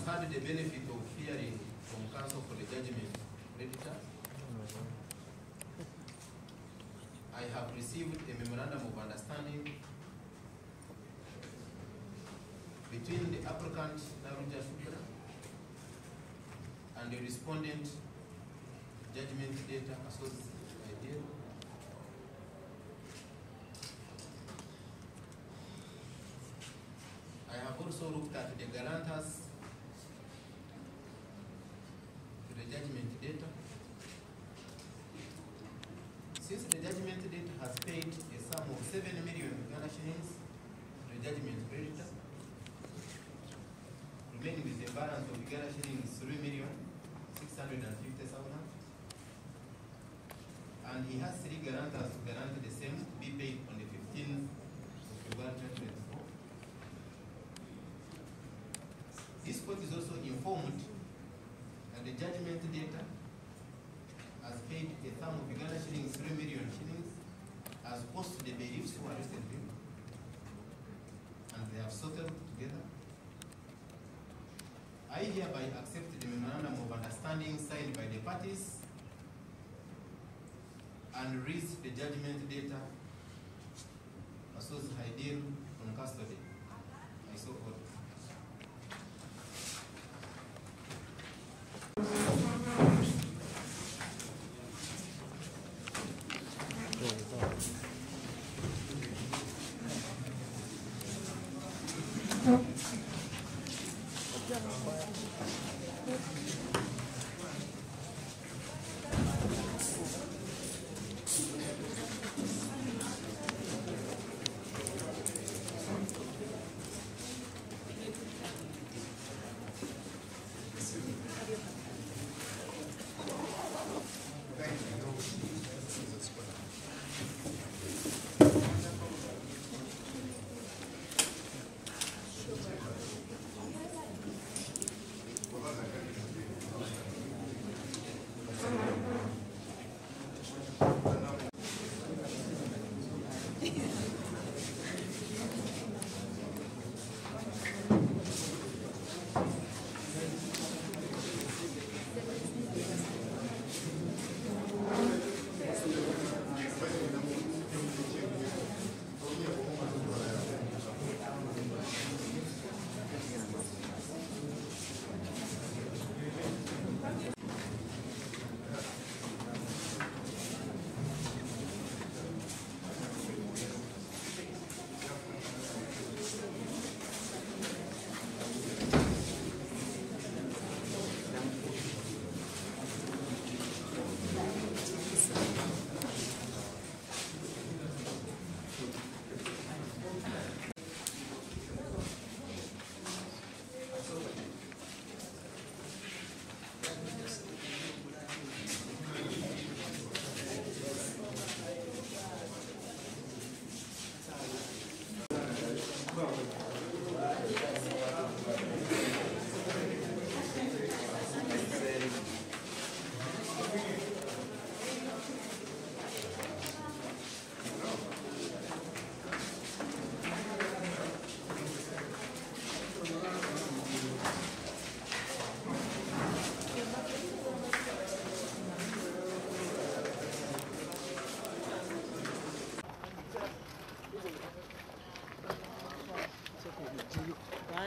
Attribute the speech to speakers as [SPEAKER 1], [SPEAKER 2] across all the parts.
[SPEAKER 1] Has had the benefit of hearing from counsel for the judgment creditor. I have received a memorandum of understanding between the applicant Naruja Shukra and the respondent judgment debtor associated. I have also looked at the guarantors to the judgment debtor. Since the judgment debtor has paid a sum of seven million Ghana shillings to the judgment creditor, remaining with a balance of Ghana shillings three million six hundred and he has three guarantors to guarantee the same to be paid on the fifteenth of February twenty twenty-four. This court is also informed that the judgment debtor has paid a sum of Uganda shillings, three million shillings, as opposed to the bailiffs who arrested him. And they have settled together. I hereby accept the memorandum of understanding signed by the parties and release the judgment debtor associated Haidil from custody. I so order.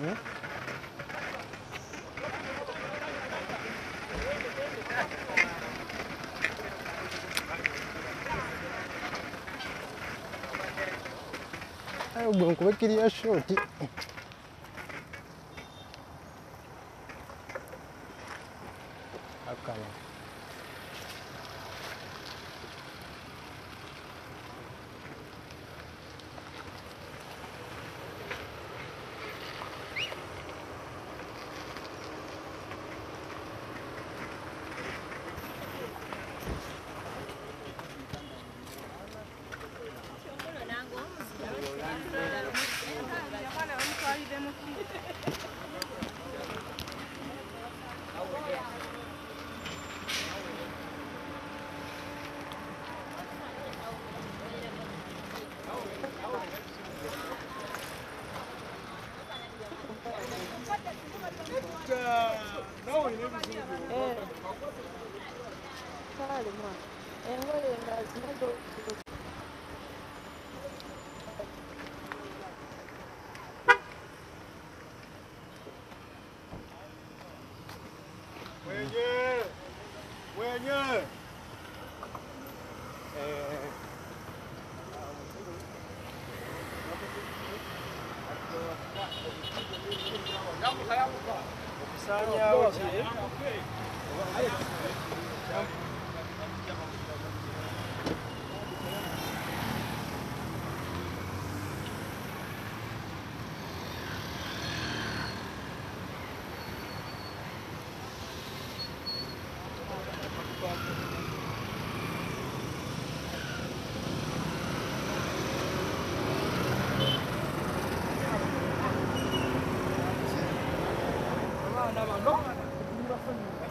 [SPEAKER 2] Né? Aí o
[SPEAKER 3] banco Eu queria achou aqui.
[SPEAKER 2] Vai ficar lá. montaña o así,
[SPEAKER 4] ¿eh? No, no, no.